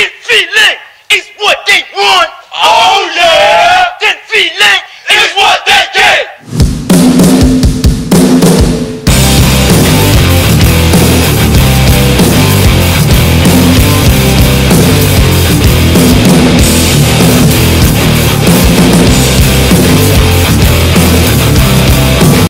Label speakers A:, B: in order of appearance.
A: If feeling is what they want,